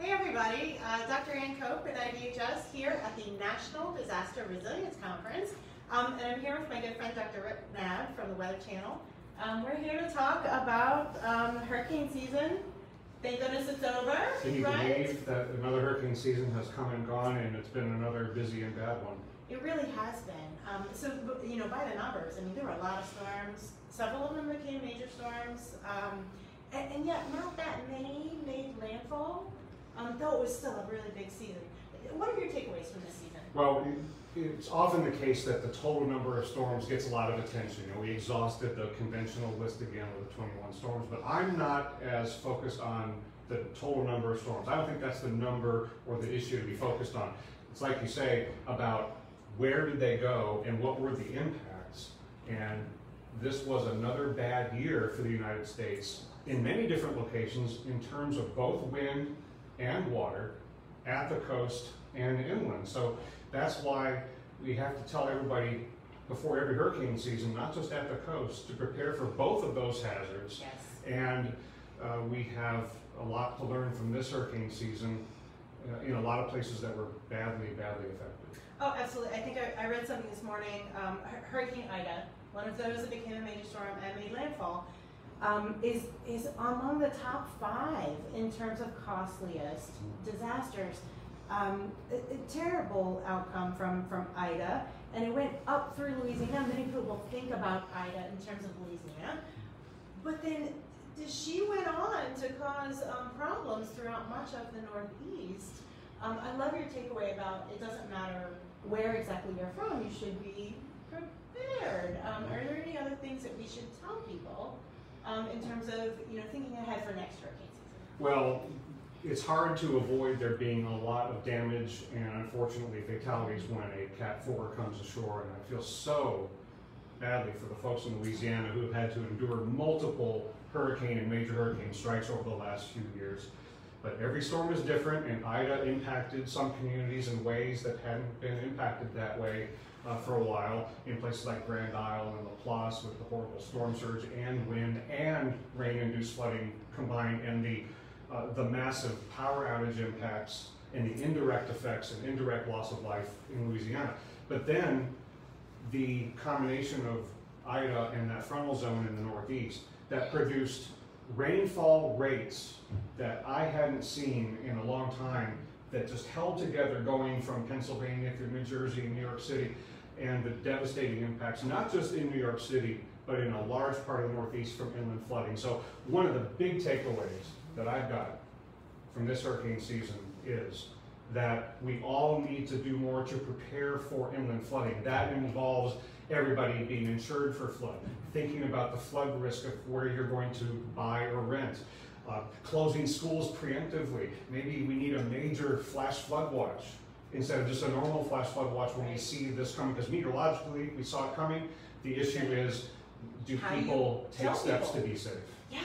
Hey everybody, uh, Dr. Anne Cope at IBHS here at the National Disaster Resilience Conference. Um, and I'm here with my good friend Dr. Rick Knabb from the Weather Channel. Um, we're here to talk about um, hurricane season. Thank goodness it's over, Can you right? believe that another hurricane season has come and gone and it's been another busy and bad one? It really has been. Um, so, you know, by the numbers, I mean, there were a lot of storms. Several of them became major storms. Um, and, and yet, not that many made it was still a really big season. What are your takeaways from this season? Well, it's often the case that the total number of storms gets a lot of attention. You know, we exhausted the conventional list again with the 21 storms, but I'm not as focused on the total number of storms. I don't think that's the number or the issue to be focused on. It's like you say about where did they go and what were the impacts. And this was another bad year for the United States in many different locations in terms of both wind water at the coast and inland. So that's why we have to tell everybody before every hurricane season, not just at the coast, to prepare for both of those hazards. Yes. And uh, we have a lot to learn from this hurricane season uh, in a lot of places that were badly, badly affected. Oh, absolutely. I think I, I read something this morning. Um, Hurricane Ida, one of those that became a major storm and made landfall, um, is is among the top five in terms of costliest disasters. Um, a, a terrible outcome from from Ida, and it went up through Louisiana. Many people think about Ida in terms of Louisiana, but then she went on to cause um, problems throughout much of the Northeast. Um, I love your takeaway about it doesn't matter where exactly you're from, you should be prepared. Um, are there any other things that we should tell people um, in terms of you know thinking ahead for next hurricane season? Well, it's hard to avoid there being a lot of damage and unfortunately fatalities when a Cat 4 comes ashore. And I feel so badly for the folks in Louisiana who have had to endure multiple hurricane and major hurricane strikes over the last few years. But every storm is different, and Ida impacted some communities in ways that hadn't been impacted that way uh, for a while in places like Grand Isle and Laplace with the horrible storm surge and wind and rain-induced flooding combined, and the uh, the massive power outage impacts and the indirect effects and indirect loss of life in Louisiana. But then the combination of Ida and that frontal zone in the northeast that produced rainfall rates that I hadn't seen in a long time that just held together going from Pennsylvania through New Jersey and New York City and the devastating impacts, not just in New York City, but in a large part of the Northeast from inland flooding. So one of the big takeaways that I've got from this hurricane season is that we all need to do more to prepare for inland flooding. That involves everybody being insured for flood, thinking about the flood risk of where you're going to buy or rent, uh, closing schools preemptively. Maybe we need a major flash flood watch instead of just a normal flash flood watch when we see this coming, because meteorologically we saw it coming. The issue is, do How people take steps people. to be safe? Yeah,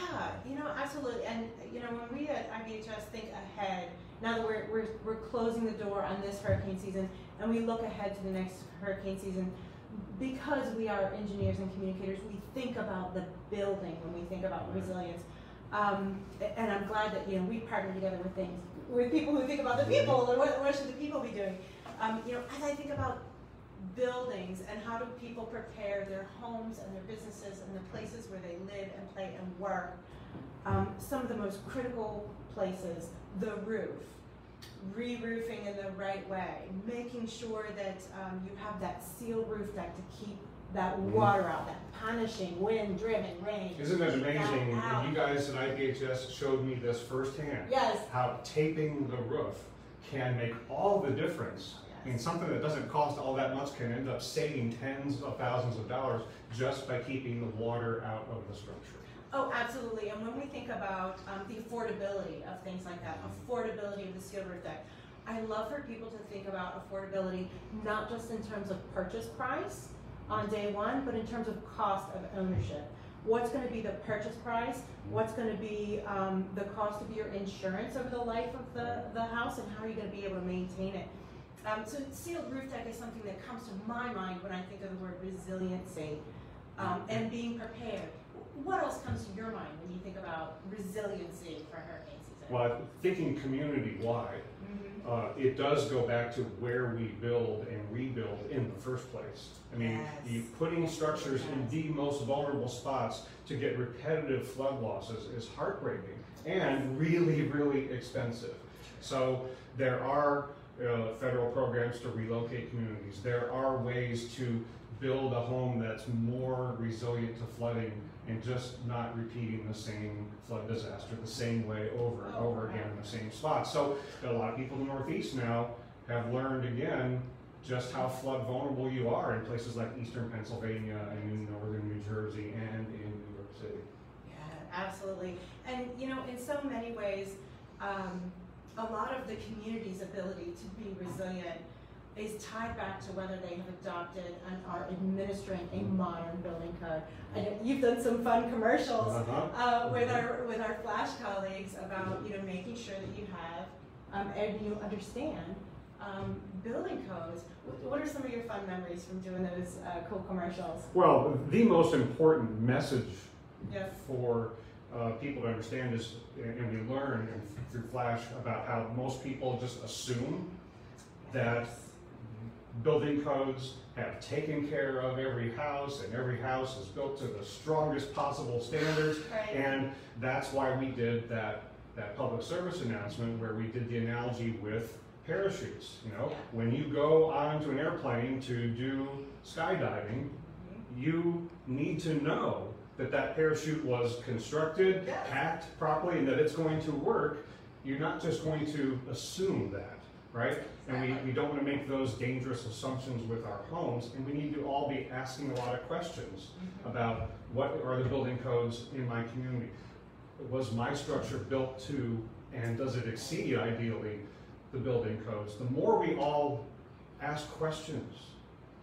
you know, absolutely. And you know, when we at IBHS think ahead, now that we're, we're, we're closing the door on this hurricane season, and we look ahead to the next hurricane season, because we are engineers and communicators, we think about the building when we think about resilience. Um, and I'm glad that you know we partner together with things with people who think about the people and what, what should the people be doing. Um, you know, as I think about buildings and how do people prepare their homes and their businesses and the places where they live and play and work. Um, some of the most critical places, the roof, re-roofing in the right way, making sure that um, you have that seal roof deck to keep that Mhm. water out, that punishing wind-driven rain. Isn't it that amazing? You guys at IBHS showed me this firsthand. Yes. How taping the roof can make all the difference. I mean, something that doesn't cost all that much can end up saving tens of thousands of dollars just by keeping the water out of the structure. Oh, absolutely. And when we think about um, the affordability of things like that, affordability of the sealed roof deck, I love for people to think about affordability not just in terms of purchase price on day one, but in terms of cost of ownership. What's going to be the purchase price? What's going to be um, the cost of your insurance over the life of the, the house, and how are you going to be able to maintain it? Um, so sealed roof deck is something that comes to my mind when I think of the word resiliency um, and being prepared. What else comes to your mind when you think about resiliency for hurricane season? Well, thinking community-wide, Mhm. uh, it does go back to where we build and rebuild in the first place. I mean, Yes. you putting structures in the most vulnerable spots to get repetitive flood losses is heartbreaking and really, really expensive. So there are uh, federal programs to relocate communities. There are ways to build a home that's more resilient to flooding and just not repeating the same flood disaster the same way over and Oh, over again in the same spot. So a lot of people in the Northeast now have learned again just how flood vulnerable you are in places like eastern Pennsylvania and in northern New Jersey and in New York City. Yeah, absolutely. And, you know, in so many ways, um, a lot of the community's ability to be resilient is tied back to whether they have adopted and are administering a modern building code. I know you've done some fun commercials Uh-huh. uh, with our with our Flash colleagues about you know making sure that you have um, and you understand um, building codes. What- are some of your fun memories from doing those uh, cool commercials? Well, the most important message Yeah. for uh, people to understand is, and and we learn through Flash about how most people just assume that building codes have taken care of every house and every house is built to the strongest possible standards. Right. And that's why we did that, that public service announcement where we did the analogy with parachutes. You know, Yeah. when you go onto an airplane to do skydiving, mm-hmm. you need to know that that parachute was constructed, Yes. packed properly, and that it's going to work. You're not just going to assume that, right? And we, we don't want to make those dangerous assumptions with our homes, and we need to all be asking a lot of questions mm-hmm. about what are the building codes in my community? Was my structure built to, and does it exceed ideally the building codes? The more we all ask questions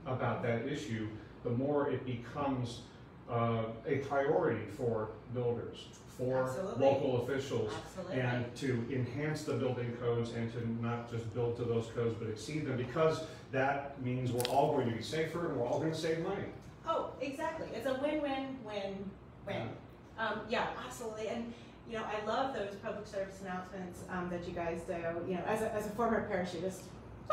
about that issue, the more it becomes uh, a priority for builders, for Absolutely. local officials, Absolutely. and to enhance the building codes and to not just build to those codes but exceed them because that means we're all going to be safer and we're all going to save money. Oh, exactly. It's a win-win-win-win. Um, yeah, absolutely. And you know, I love those public service announcements um, that you guys do. You know, as a, as a former parachutist,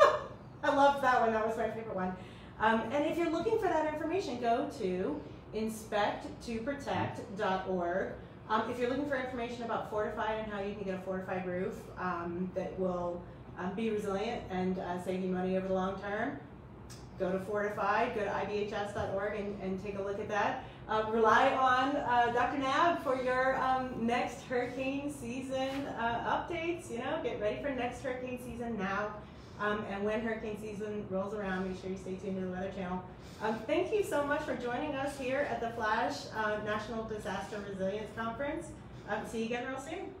I loved that one. That was my favorite one. Um, and if you're looking for that information, go to inspecttoprotect.org. Um, if you're looking for information about fortified and how you can get a fortified roof um, that will um, be resilient and uh, save you money over the long term, go to Fortified, go to ibhs.org and, and take a look at that. Um, rely on uh, Dr. Knabb for your um, next hurricane season uh, updates. You know, get ready for next hurricane season now. Um, and when hurricane season rolls around, make sure you stay tuned to the Weather Channel. Um, thank you so much for joining us here at the Flash uh, National Disaster Resilience Conference. Um, see you again real soon.